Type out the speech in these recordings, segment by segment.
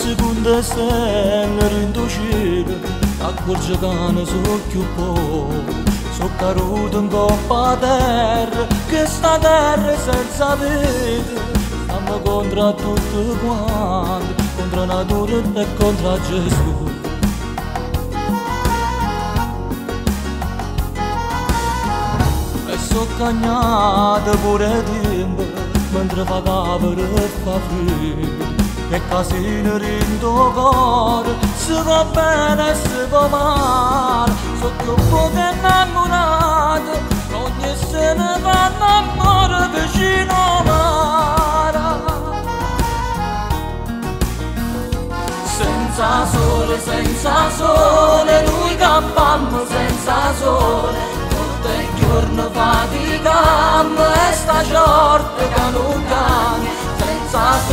Tutte stelle rinducite a corgegane socchio po So caduto in coppa terra Che sta terra senza vita Stiamo contro tutti quanti Contro natura e contro Gesù E so cagnata pure tempo Mentre cavolo e fa E casino rindo cuore Se va bene e se va male So più poco innamorato Ogni ne va innamore vicino a mare Senza sole, senza sole Noi campammo senza sole. Tutto il giorno faticammo e sta sorte che non cambia. Senza sole,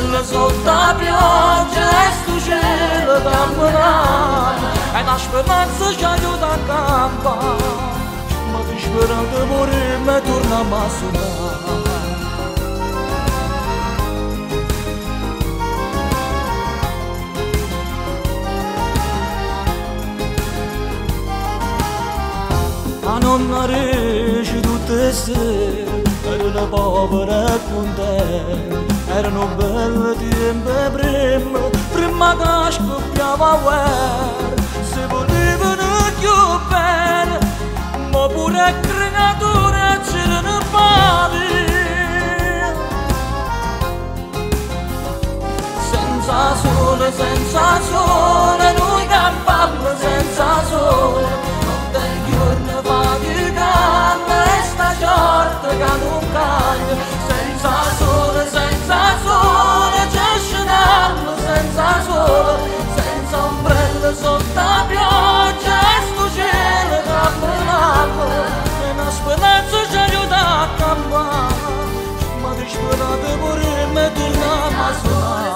ombrello sotto pioggia e sto cielo camminamo e speranza ci aiuta a campare ma di speranza morire e torniamo a suonare La nonna riesce povere e contente Erano belle tempi prima Prima che scoppiava guerra. Si volevano più bene Ma pure creature c'erano pari. Senza sole, senza sole Noi campammo senza sole me turnam asla